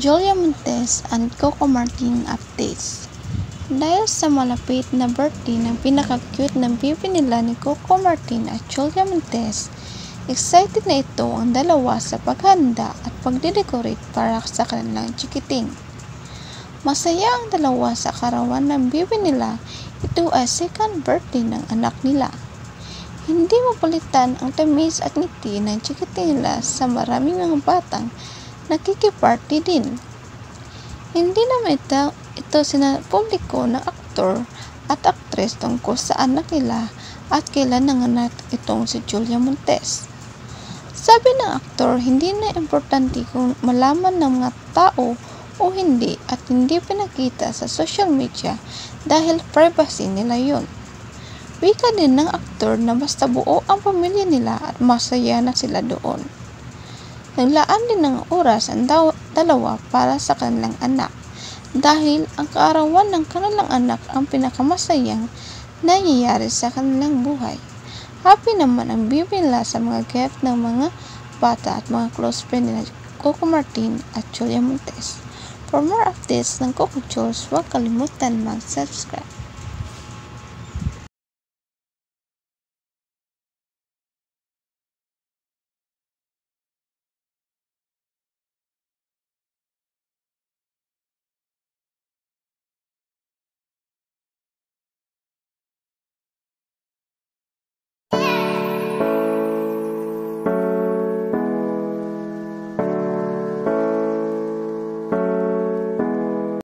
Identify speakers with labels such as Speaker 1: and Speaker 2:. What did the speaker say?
Speaker 1: Julia Montes and Coco Martin updates. Dahil sa malapit na birthday ng pinaka-cute na bibi nila ni Coco Martin at Julia Montes, excited na ito ang dalawa sa paghanda at pagdidecorate para sa kanilang chikiting. Masaya ang dalawa sa karawan ng bibi nila, ito ay second birthday ng anak nila. Hindi mapalitan ang tamis at ngiti ng chikiting nila sa maraming mga batang nakikiparty din. Hindi naman ito, ito sinapubliko ng aktor at aktres tungkol sa anak nila at kailan nanganak itong si Julia Montes. Sabi ng aktor, hindi na importante kung malaman ng mga tao o hindi at hindi pinakita sa social media dahil privacy nila yon. Wika din ng aktor na basta buo ang pamilya nila at masaya na sila doon. Naglaan din ng oras ang dalawa para sa kanilang anak dahil ang kaarawan ng kanilang anak ang pinakamasayang nangyayari sa kanilang buhay. Happy naman ang bibi nila sa mga gift ng mga bata at mga close friend nila Coco Martin at Julia Montes. For more updates ng Coco Jules, huwag kalimutan mag-subscribe.